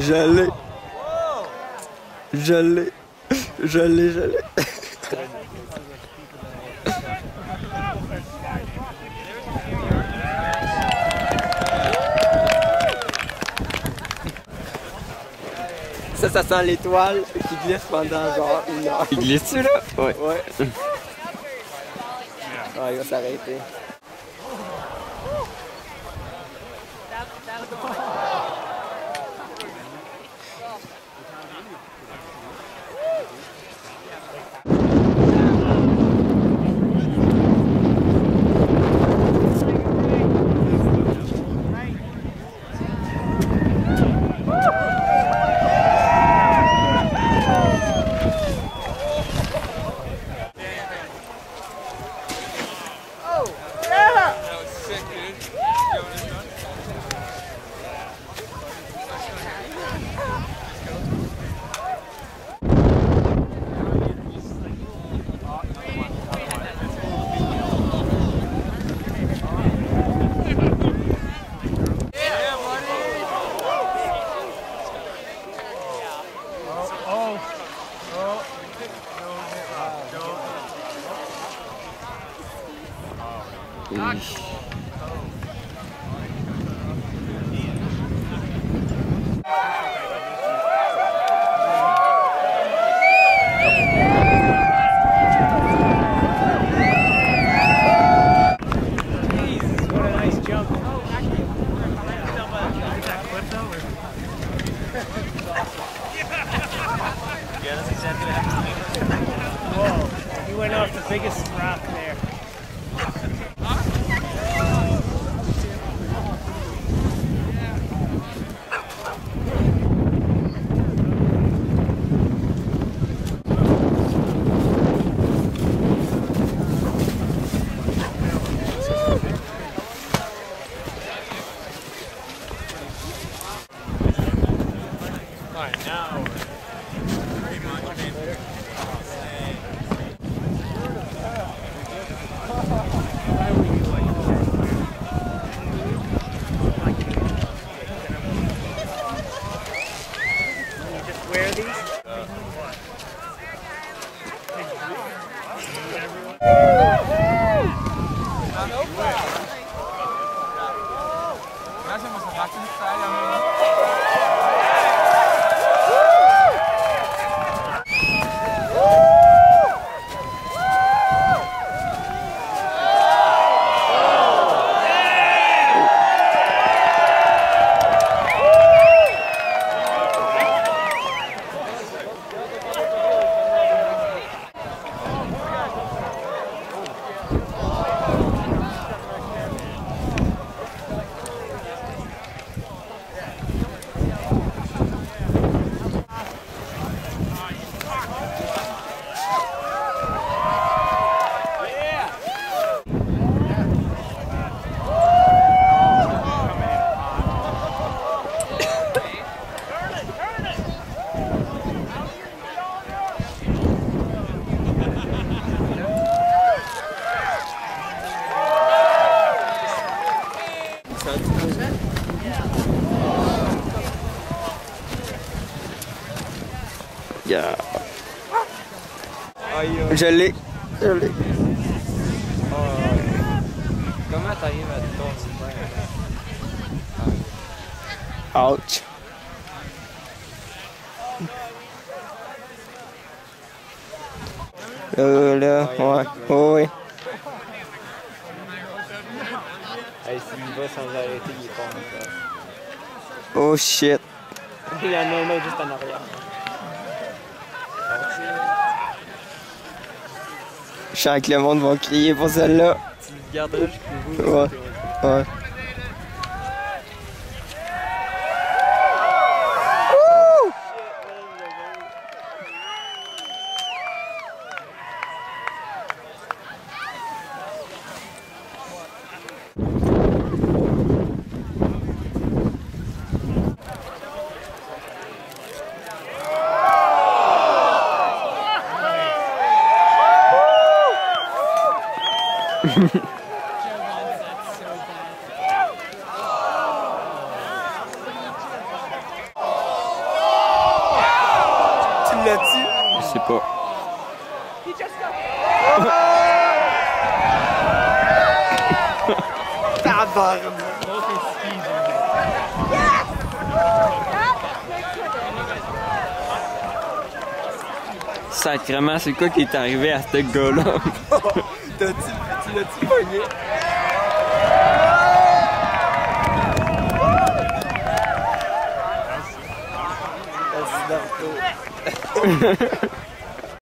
Je l'ai. Je l'ai. Je l'ai, je l'ai. Ça, ça sent l'étoile qui glisse pendant genre une heure. Il glisse-tu là? Ouais. Ouais. Ouais, il va s'arrêter. Whoa. He went off the biggest rock there. All right, now Yeah. Je l'ai. Je l'ai. Comment t'arrives à te tomber? Ouch. Là, là, ouais. Oh, oui. Hey, s'il va sans arrêter, il est pas encore. Oh shit. Il y en a un autre juste en arrière. Je sens que le monde va crier pour celle-là. Tu le garderas jusqu'au bout. Ouais. Ouais. Tu l'as-tu Je sais pas. Sacrement, c'est quoi qui est arrivé à ce gars-là? T'as-tu, tu l'as-tu pogné? Merci.